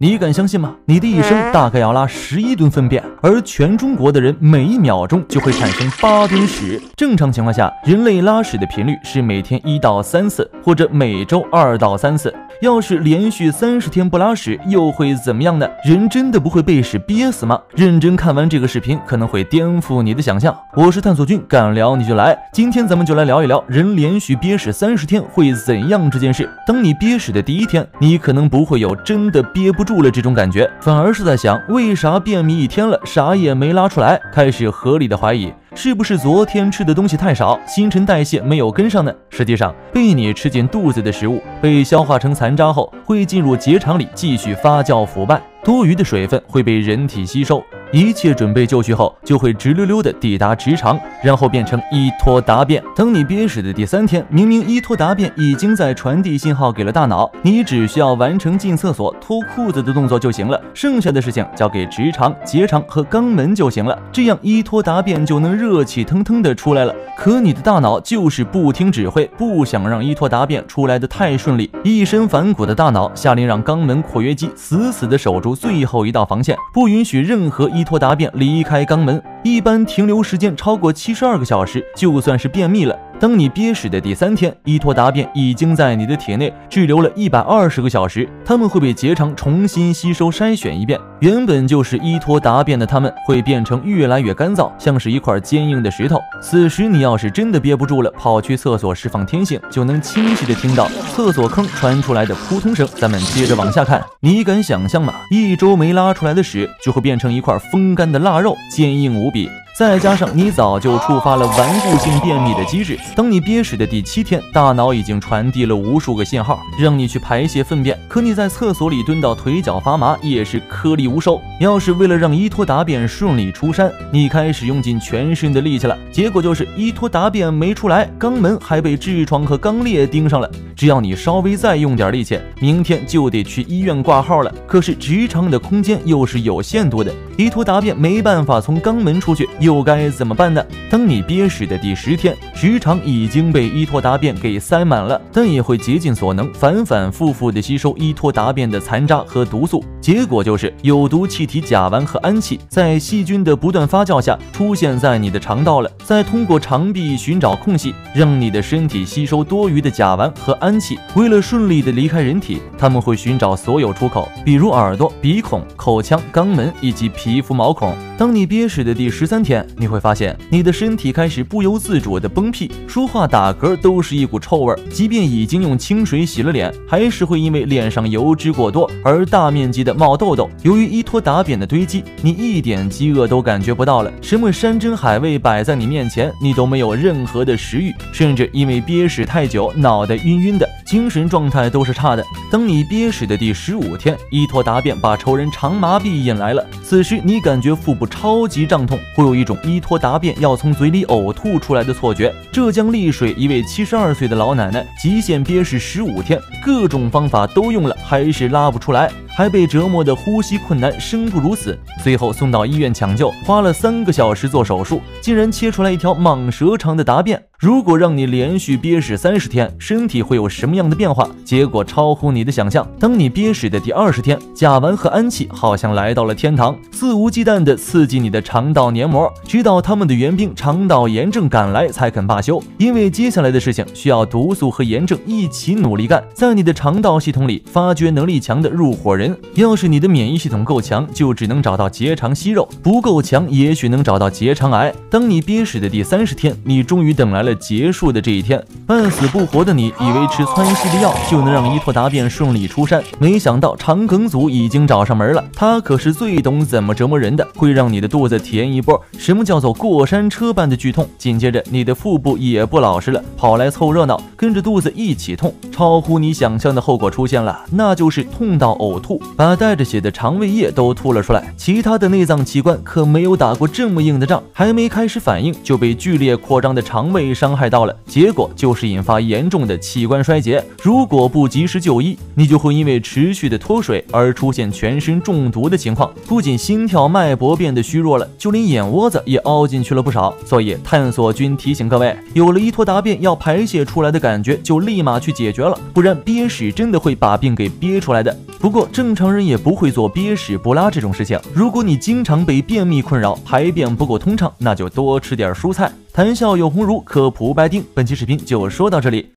你敢相信吗？你的一生大概要拉十一吨粪便，而全中国的人每一秒钟就会产生八吨屎。正常情况下，人类拉屎的频率是每天一到三次，或者每周二到三次。要是连续三十天不拉屎，又会怎么样呢？人真的不会被屎憋死吗？认真看完这个视频，可能会颠覆你的想象。我是探索君，敢聊你就来。今天咱们就来聊一聊人连续憋屎三十天会怎样这件事。当你憋屎的第一天，你可能不会有真的憋不住了这种感觉，反而是在想为啥便秘一天了，啥也没拉出来，开始合理的怀疑。是不是昨天吃的东西太少，新陈代谢没有跟上呢？实际上，被你吃进肚子的食物被消化成残渣后，会进入结肠里继续发酵腐败，多余的水分会被人体吸收。一切准备就绪后，就会直溜溜的抵达直肠，然后变成一坨大便。等你憋屎的第三天，明明一坨大便已经在传递信号给了大脑，你只需要完成进厕所、脱裤子的动作就行了，剩下的事情交给直肠、结肠和肛门就行了，这样一坨大便就能热气腾腾的出来了。可你的大脑就是不听指挥，不想让一坨大便出来的太顺利，一身反骨的大脑下令让肛门括约肌死死的守住最后一道防线，不允许任何。依托答便离开肛门，一般停留时间超过七十二个小时，就算是便秘了。当你憋屎的第三天，依托大便已经在你的体内滞留了一百二十个小时，它们会被结肠重新吸收筛选一遍。原本就是依托大便的它们会变成越来越干燥，像是一块坚硬的石头。此时你要是真的憋不住了，跑去厕所释放天性，就能清晰的听到厕所坑传出来的扑通声。咱们接着往下看，你敢想象吗？一周没拉出来的屎就会变成一块风干的腊肉，坚硬无比。再加上你早就触发了顽固性便秘的机制，当你憋屎的第七天，大脑已经传递了无数个信号，让你去排泄粪便。可你在厕所里蹲到腿脚发麻，也是颗粒无收。要是为了让一坨大便顺利出山，你开始用尽全身的力气了，结果就是一坨大便没出来，肛门还被痔疮和肛裂盯上了。只要你稍微再用点力气，明天就得去医院挂号了。可是直肠的空间又是有限度的，一坨大便没办法从肛门出去。又该怎么办呢？当你憋屎的第十天，直肠已经被依托答便给塞满了，但也会竭尽所能，反反复复的吸收依托答便的残渣和毒素，结果就是有毒气体甲烷和氨气在细菌的不断发酵下出现在你的肠道了，再通过肠壁寻找空隙，让你的身体吸收多余的甲烷和氨气。为了顺利的离开人体，他们会寻找所有出口，比如耳朵、鼻孔、口腔、肛门以及皮肤毛孔。当你憋屎的第十三天。你会发现，你的身体开始不由自主的崩屁，说话打嗝都是一股臭味儿。即便已经用清水洗了脸，还是会因为脸上油脂过多而大面积的冒痘痘。由于一坨打扁的堆积，你一点饥饿都感觉不到了。什么山珍海味摆在你面前，你都没有任何的食欲，甚至因为憋屎太久，脑袋晕晕的，精神状态都是差的。当你憋屎的第十五天，依托答辩把仇人长麻痹引来了，此时你感觉腹部超级胀痛，会有一。种依托答辩要从嘴里呕吐出来的错觉。浙江丽水一位七十二岁的老奶奶，极限憋屎十五天，各种方法都用了，还是拉不出来。还被折磨的呼吸困难，生不如死。最后送到医院抢救，花了三个小时做手术，竟然切出来一条蟒蛇长的大便。如果让你连续憋屎三十天，身体会有什么样的变化？结果超乎你的想象。当你憋屎的第二十天，甲烷和氨气好像来到了天堂，肆无忌惮地刺激你的肠道黏膜，直到他们的援兵肠道炎症赶来才肯罢休。因为接下来的事情需要毒素和炎症一起努力干。在你的肠道系统里，发掘能力强的入伙人。要是你的免疫系统够强，就只能找到结肠息肉；不够强，也许能找到结肠癌。当你憋屎的第三十天，你终于等来了结束的这一天。半死不活的你，以为吃窜稀的药就能让一坨大便顺利出山，没想到肠梗阻已经找上门了。他可是最懂怎么折磨人的，会让你的肚子体验一波。什么叫做过山车般的剧痛？紧接着，你的腹部也不老实了，跑来凑热闹，跟着肚子一起痛。超乎你想象的后果出现了，那就是痛到呕吐。把带着血的肠胃液都吐了出来，其他的内脏器官可没有打过这么硬的仗，还没开始反应就被剧烈扩张的肠胃伤害到了，结果就是引发严重的器官衰竭。如果不及时就医，你就会因为持续的脱水而出现全身中毒的情况，不仅心跳脉搏变得虚弱了，就连眼窝子也凹进去了不少。所以探索君提醒各位，有了一坨大便要排泄出来的感觉，就立马去解决了，不然憋屎真的会把病给憋出来的。不过正常人也不会做憋屎不拉这种事情。如果你经常被便秘困扰，排便不够通畅，那就多吃点蔬菜。谈笑有鸿儒，科普白丁，本期视频就说到这里。